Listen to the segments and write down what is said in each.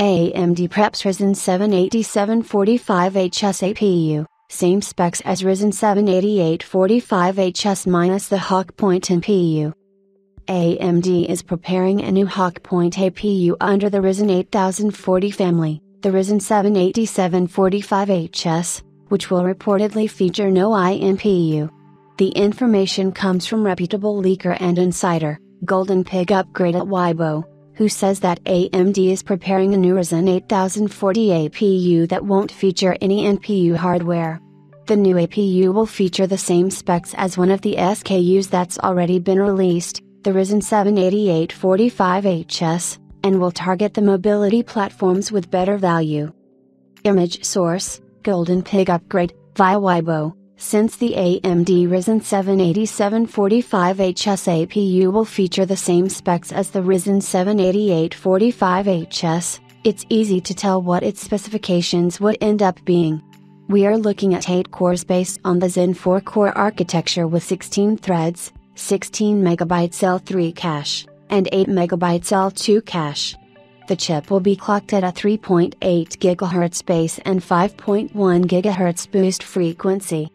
AMD preps Ryzen 7 8745HS APU, same specs as Ryzen 7 8845HS minus the Hawk Point NPU. AMD is preparing a new Hawk Point APU under the Ryzen 8040 family, the Ryzen 7 8745HS, which will reportedly feature no INPU. The information comes from reputable leaker and insider, Golden Pig Upgrade at Weibo, who says that AMD is preparing a new Ryzen 8040 APU that won't feature any NPU hardware. The new APU will feature the same specs as one of the SKUs that's already been released, the Ryzen 7 8845HS, and will target the mobility platforms with better value. Image source Golden Pig upgrade via Weibo. Since the AMD Ryzen 7 8745HS APU will feature the same specs as the Ryzen 7 8845HS, it's easy to tell what its specifications would end up being. We are looking at 8 cores based on the Zen 4 core architecture with 16 threads, 16 MB L3 cache, and 8 MB L2 cache. The chip will be clocked at a 3.8 GHz base and 5.1 GHz boost frequency.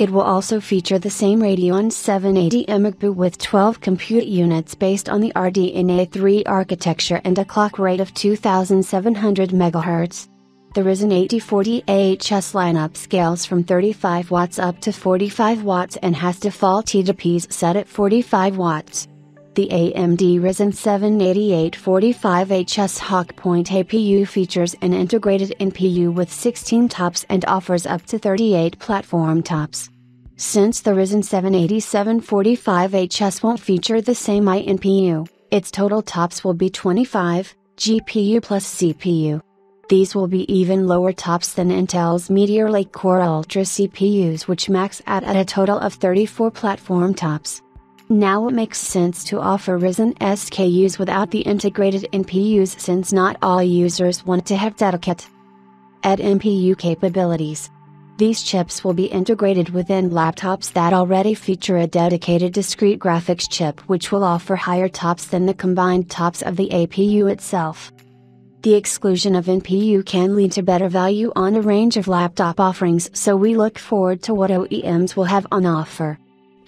It will also feature the same Radeon 780 MCPU with 12 compute units based on the RDNA 3 architecture and a clock rate of 2700 MHz. The Ryzen 8040 AHS lineup scales from 35 watts up to 45 watts and has default TDPs set at 45 watts. The AMD Ryzen 7 8845HS Hawk Point APU features an integrated NPU with 16 tops and offers up to 38 platform tops. Since the Ryzen 7 8745HS won't feature the same iNPU, its total tops will be 25, GPU plus CPU. These will be even lower tops than Intel's Meteor Lake Core Ultra CPUs which max out at a total of 34 platform tops. Now it makes sense to offer Ryzen SKUs without the integrated NPUs since not all users want to have dedicated NPU capabilities. These chips will be integrated within laptops that already feature a dedicated discrete graphics chip which will offer higher tops than the combined tops of the APU itself. The exclusion of NPU can lead to better value on a range of laptop offerings so we look forward to what OEMs will have on offer.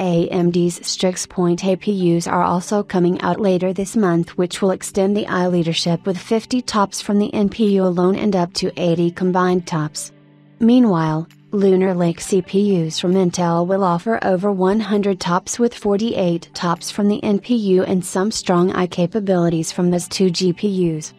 AMD's Strix Point APUs are also coming out later this month which will extend the AI leadership with 50 tops from the NPU alone and up to 80 combined tops. Meanwhile, Lunar Lake CPUs from Intel will offer over 100 tops with 48 tops from the NPU and some strong AI capabilities from those two GPUs.